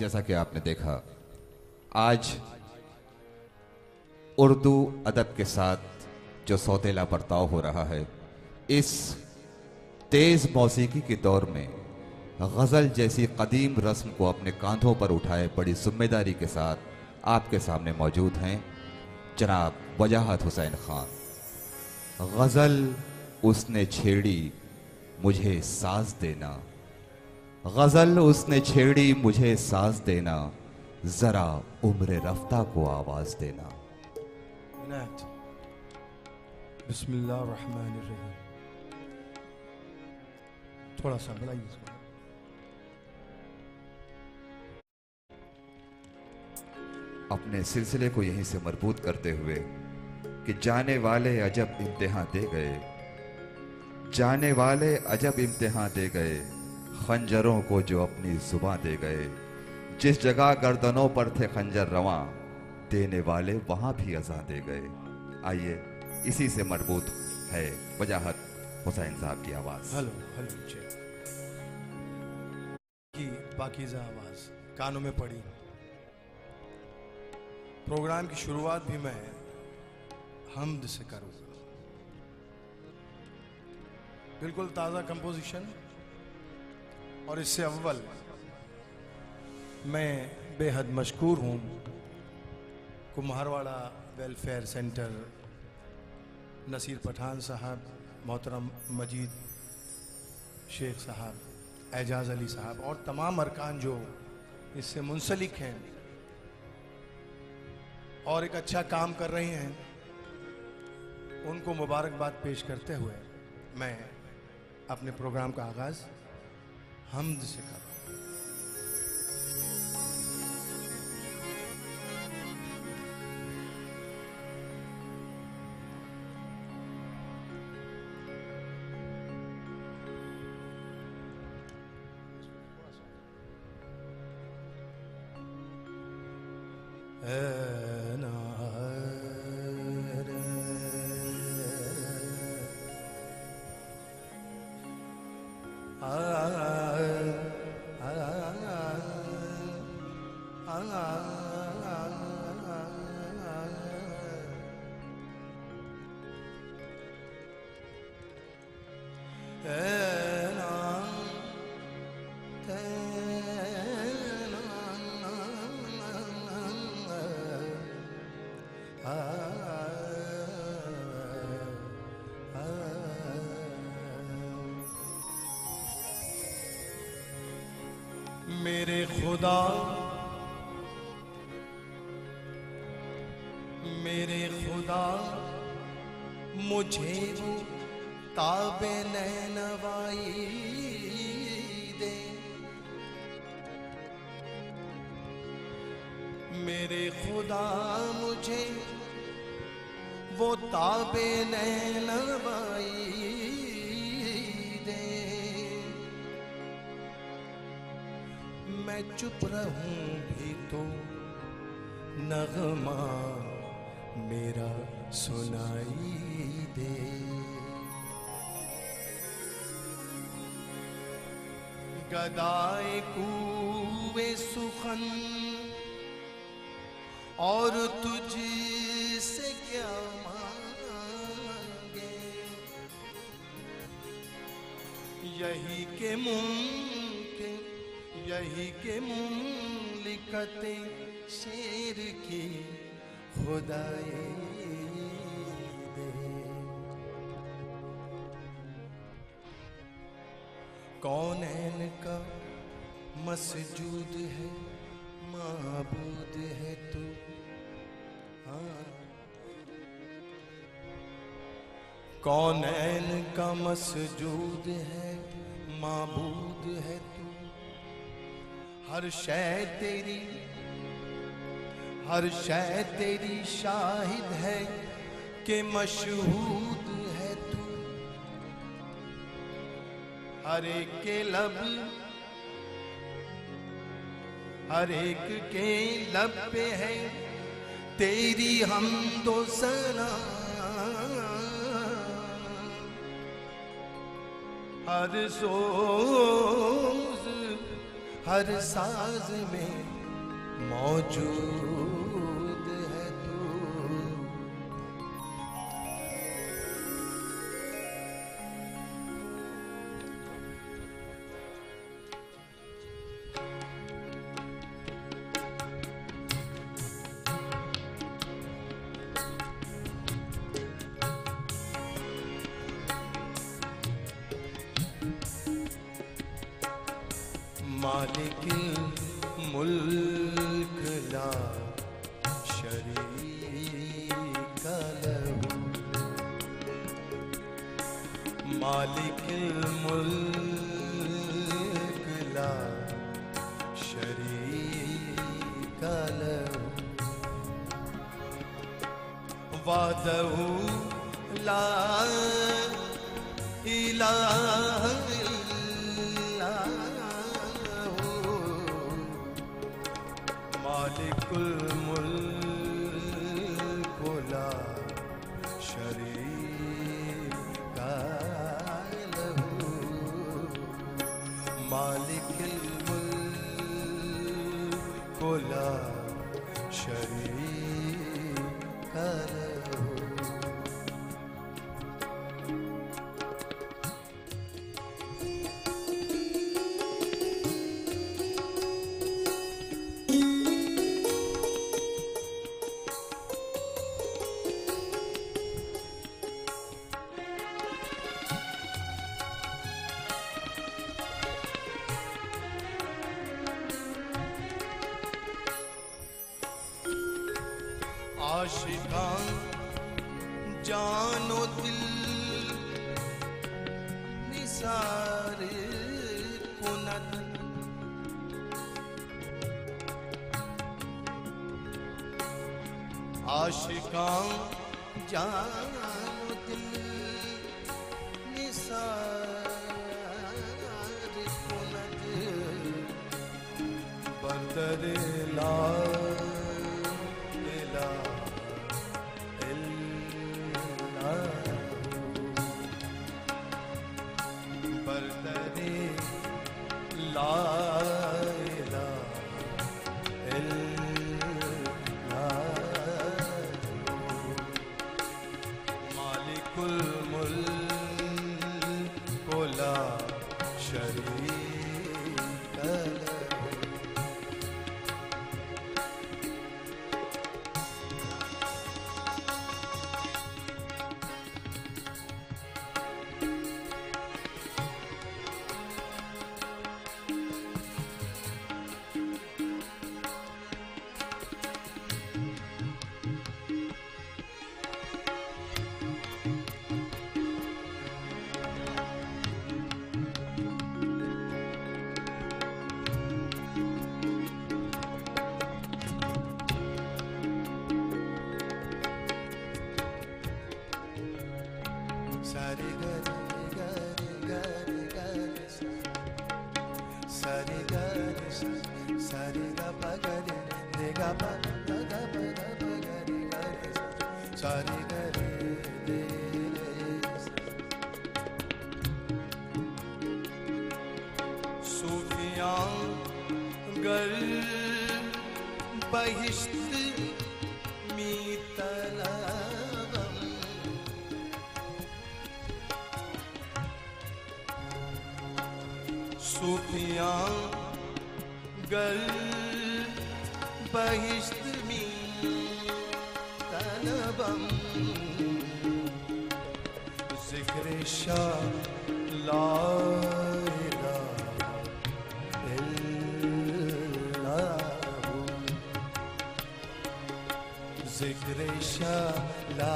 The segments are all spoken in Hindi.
जैसा कि आपने देखा, आज उर्दू अदब के साथ जो सौतेला बर्ताव हो रहा है, इस तेज मौसीकी के दौर में गज़ल जैसी कदीम रस्म को अपने कांधों पर उठाए बड़ी ज़िम्मेदारी के साथ आपके सामने मौजूद हैं, जनाब वजाहत हुसैन खान। गज़ल उसने छेड़ी, मुझे साज देना। गज़ल उसने छेड़ी मुझे साज देना। जरा उम्र रफ्ता को आवाज़ देना। थोड़ा सा बढ़ाइए इसको। अपने सिलसिले को यहीं से मज़बूत करते हुए कि जाने वाले अजब इम्तिहान दे गए। जाने वाले अजब इम्तिहान दे गए। खंजरों को जो अपनी जुबा दे गए, जिस जगह गर्दनों पर थे खंजर रवा, देने वाले वहाँ भी अजा दे गए। आइए, इसी से मज़बूत है वजाहत हुसैन साहब की आवाज़। हेलो हेलो की पाकिजा आवाज़ कानों में पड़ी। प्रोग्राम की शुरुआत भी मैं हमद से करूँगा। बिल्कुल ताज़ा कंपोजिशन और इससे अव्वल मैं बेहद मशहूर हूँ कुम्हारवाड़ा वेलफेयर सेंटर नसीर पठान साहब, मोहतरम मजीद शेख साहब, एजाज अली साहब और तमाम अरकान जो इससे मुंसलिक हैं और एक अच्छा काम कर रहे हैं, उनको मुबारकबाद पेश करते हुए मैं अपने प्रोग्राम का आगाज़ हमद से कर रहा खुदा। मेरे खुदा मुझे वो ताबे नैनवाई दे। मेरे खुदा मुझे वो ताबे नैनवाई मैं चुप रहूँ भी तो नगमा मेरा सुनाई दे। गदाए कुए सुखन, और तुझ से क्या मांगे? यही के मुमकिन यही के मुमलिकते शेर की खुदाई दे। कौन का मसजूद है, माबूद है तू? हाँ। कौन का मसजूद है, माबूद है तू? हर शय तेरी, हर शय तेरी शाहिद है के मशहूद है तू। हर एक के लब, हर एक के लब पे है तेरी हम दो सना। हर सोज हर साज में मौजूद मालिक मुल्क ला शरीक मालिक मुल्क ला शरीक लहू। ला इलाह मालिकुल मुल्क ला शरीक मालिकुल मुल्क ला शरीक आशिका जानो दिल निसार बदर ला ला इल्ला बरदरे ला ला Re re sa. सूफियाँ गर बहिश्त मी तलबम गर बहिश्त मी तलबम जिक्र शाह ला इलाहा इल्लल्लाहु जिक्र शाह ला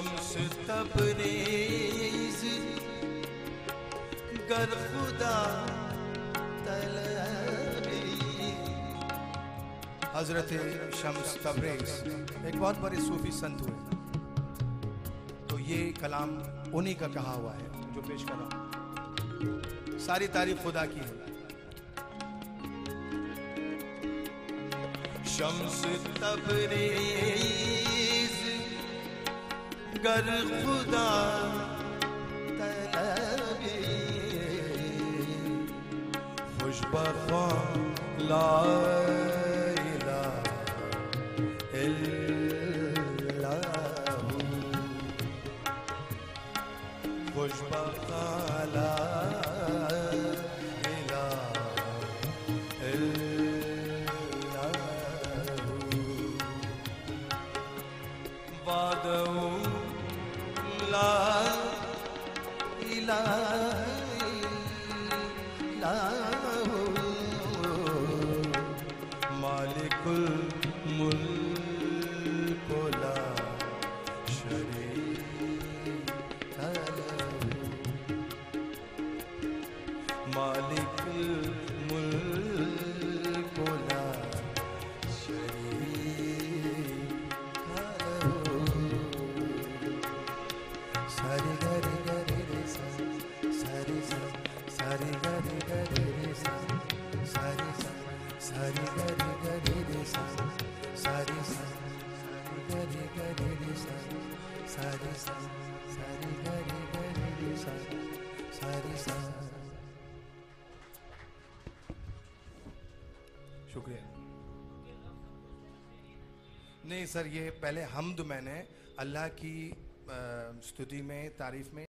शम्स तबरेज, गर खुदा हज़रत शम्स तबरेज, एक बहुत बड़े सूफी संत हुए। तो ये कलाम उन्हीं का कहा हुआ है जो पेश कर रहा हूँ। सारी तारीफ़ खुदा की है। शम्स तबरेज गर खुदा तलबी खुशबखा ला इलाहा शुक्रिया। नहीं सर ये पहले हमद मैंने अल्लाह की स्तुति में तारीफ़ में